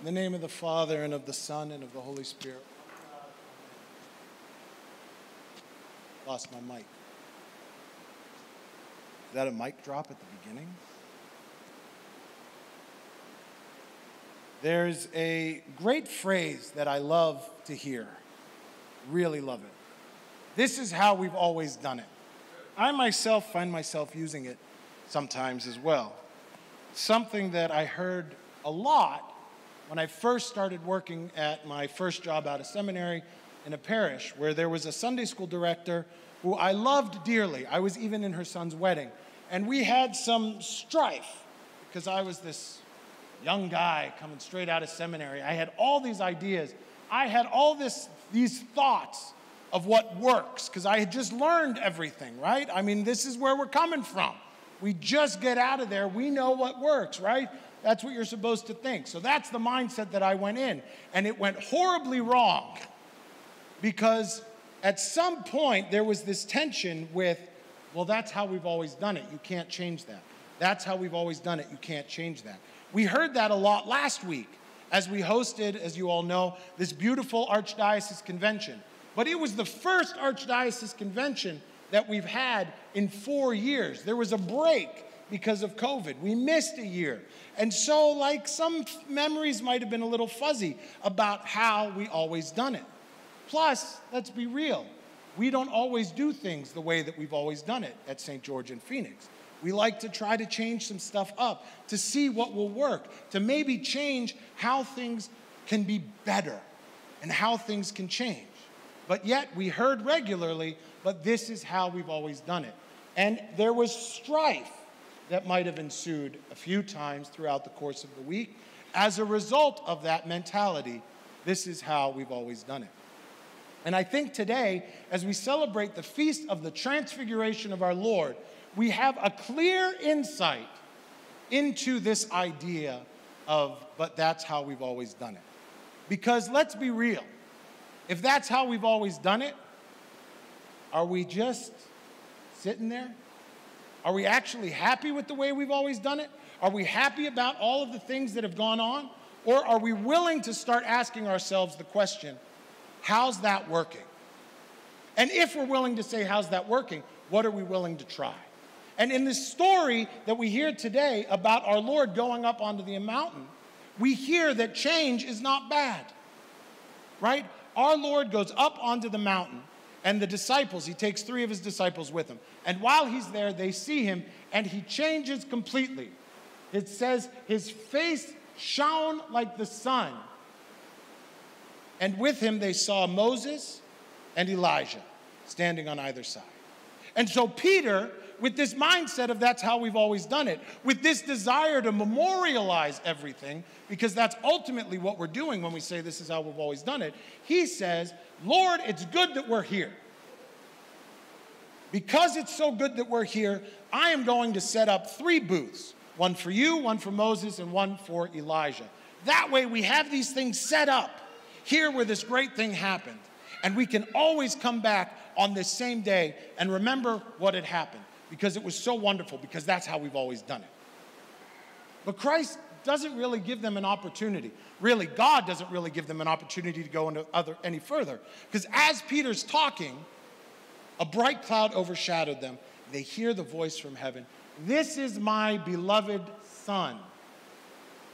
In the name of the Father, and of the Son, and of the Holy Spirit. Lost my mic. Is that a mic drop at the beginning? There's a great phrase that I love to hear. Really love it. This is how we've always done it. I myself find myself using it sometimes as well. Something that I heard a lot when I first started working at my first job out of seminary in a parish where there was a Sunday school director who I loved dearly. I was even in her son's wedding. And we had some strife because I was this young guy coming straight out of seminary. I had all these ideas. I had all this, these thoughts of what works because I had just learned everything, right? I mean, this is where we're coming from. We just get out of there, we know what works, right? That's what you're supposed to think. So that's the mindset that I went in. And it went horribly wrong because at some point there was this tension with, well, that's how we've always done it. You can't change that. That's how we've always done it. You can't change that. We heard that a lot last week as we hosted, as you all know, this beautiful Archdiocese convention. But it was the first Archdiocese convention that we've had in four years. There was a break because of COVID. We missed a year. And so, like, some memories might have been a little fuzzy about how we always done it. Plus, let's be real, we don't always do things the way that we've always done it at St. George and Phoenix. We like to try to change some stuff up to see what will work, to maybe change how things can be better and how things can change. But yet we heard regularly, but this is how we've always done it. And there was strife that might have ensued a few times throughout the course of the week. As a result of that mentality, this is how we've always done it. And I think today, as we celebrate the feast of the transfiguration of our Lord, we have a clear insight into this idea of, but that's how we've always done it. Because let's be real, if that's how we've always done it, are we just sitting there? Are we actually happy with the way we've always done it? Are we happy about all of the things that have gone on? Or are we willing to start asking ourselves the question, how's that working? And if we're willing to say, how's that working, what are we willing to try? And in this story that we hear today about our Lord going up onto the mountain, we hear that change is not bad, right? Our Lord goes up onto the mountain, and the disciples, he takes three of his disciples with him. And while he's there, they see him, and he changes completely. It says, his face shone like the sun. And with him, they saw Moses and Elijah standing on either side. And so Peter with this mindset of that's how we've always done it, with this desire to memorialize everything, because that's ultimately what we're doing when we say this is how we've always done it, he says, Lord, it's good that we're here. Because it's so good that we're here, I am going to set up three booths one for you, one for Moses, and one for Elijah. That way, we have these things set up here where this great thing happened. And we can always come back on this same day and remember what had happened because it was so wonderful, because that's how we've always done it. But Christ doesn't really give them an opportunity. Really, God doesn't really give them an opportunity to go into other, any further. Because as Peter's talking, a bright cloud overshadowed them. They hear the voice from heaven This is my beloved Son,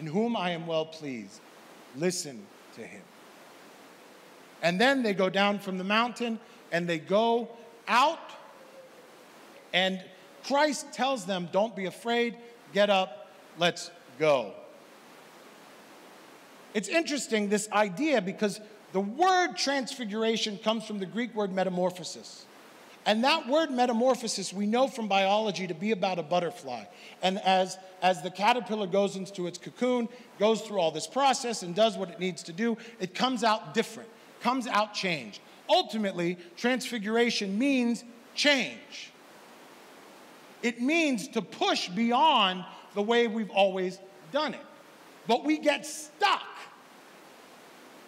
in whom I am well pleased. Listen to him. And then they go down from the mountain and they go out and Christ tells them, Don't be afraid, get up, let's go. It's interesting, this idea, because the word transfiguration comes from the Greek word metamorphosis. And that word metamorphosis, we know from biology to be about a butterfly. And as, as the caterpillar goes into its cocoon, goes through all this process and does what it needs to do, it comes out different, comes out changed. Ultimately, transfiguration means change. It means to push beyond the way we've always done it. But we get stuck.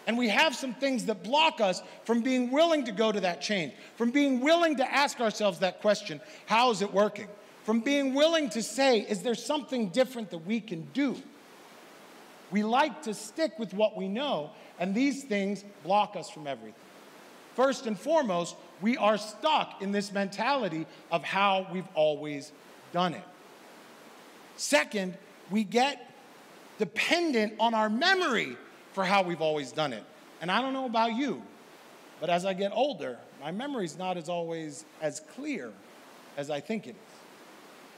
And we have some things that block us from being willing to go to that change, from being willing to ask ourselves that question how is it working? From being willing to say, is there something different that we can do? We like to stick with what we know, and these things block us from everything. First and foremost, we are stuck in this mentality of how we've always done it. Second, we get dependent on our memory for how we've always done it. And I don't know about you, but as I get older, my memory's not as always as clear as I think it is.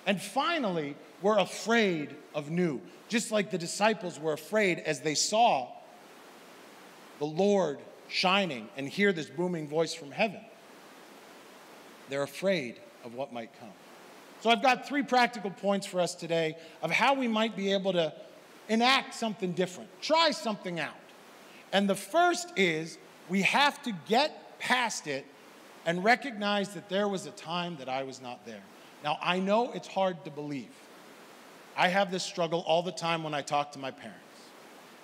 And finally, we're afraid of new, just like the disciples were afraid as they saw the Lord shining and hear this booming voice from heaven. They're afraid of what might come. So I've got three practical points for us today of how we might be able to enact something different, try something out. And the first is we have to get past it and recognize that there was a time that I was not there. Now, I know it's hard to believe. I have this struggle all the time when I talk to my parents.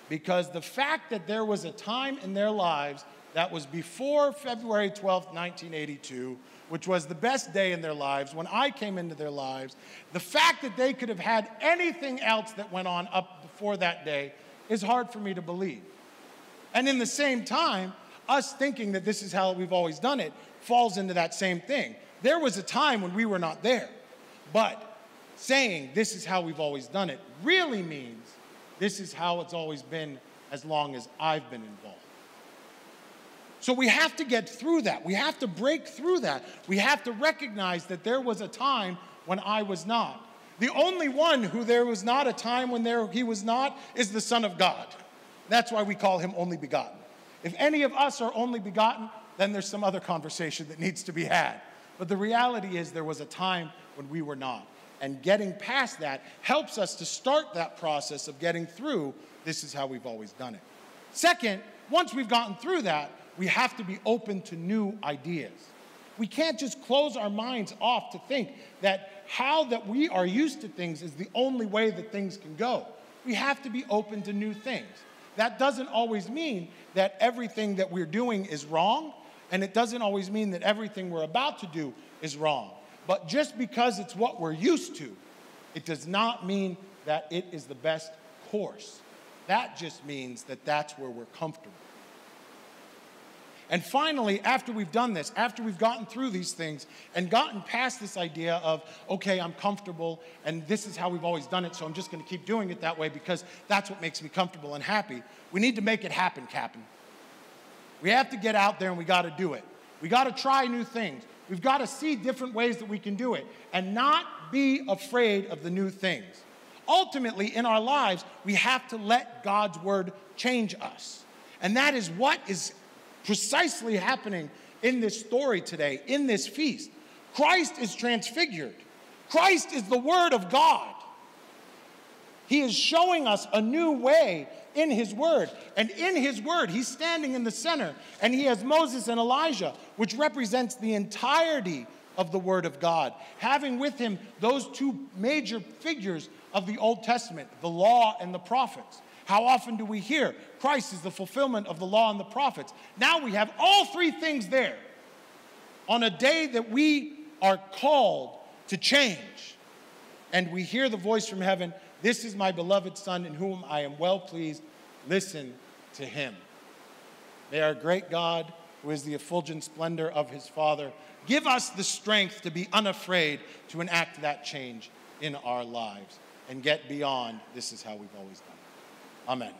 Because the fact that there was a time in their lives that was before February 12, 1982, which was the best day in their lives, when I came into their lives, the fact that they could have had anything else that went on up before that day is hard for me to believe. And in the same time, us thinking that this is how we've always done it falls into that same thing. There was a time when we were not there, but saying this is how we've always done it really means this is how it's always been as long as I've been involved. So we have to get through that. We have to break through that. We have to recognize that there was a time when I was not. The only one who there was not a time when there he was not is the Son of God. That's why we call him only begotten. If any of us are only begotten, then there's some other conversation that needs to be had. But the reality is there was a time when we were not. And getting past that helps us to start that process of getting through this is how we've always done it. Second, once we've gotten through that, we have to be open to new ideas. We can't just close our minds off to think that how that we are used to things is the only way that things can go. We have to be open to new things. That doesn't always mean that everything that we're doing is wrong, and it doesn't always mean that everything we're about to do is wrong. But just because it's what we're used to, it does not mean that it is the best course. That just means that that's where we're comfortable. And finally, after we've done this, after we've gotten through these things and gotten past this idea of, okay, I'm comfortable and this is how we've always done it, so I'm just going to keep doing it that way because that's what makes me comfortable and happy, we need to make it happen, Captain. We have to get out there and we got to do it. We got to try new things. We've got to see different ways that we can do it and not be afraid of the new things. Ultimately, in our lives, we have to let God's word change us. And that is what is precisely happening in this story today, in this feast. Christ is transfigured, Christ is the Word of God. He is showing us a new way in His Word. And in His Word, He's standing in the center, and He has Moses and Elijah, which represents the entirety of the Word of God, having with Him those two major figures of the Old Testament, the law and the prophets. How often do we hear Christ is the fulfillment of the law and the prophets? Now we have all three things there on a day that we are called to change. And we hear the voice from heaven This is my beloved Son in whom I am well pleased. Listen to him. May our great God, who is the effulgent splendor of his Father, give us the strength to be unafraid to enact that change in our lives and get beyond this is how we've always done. it. Amen.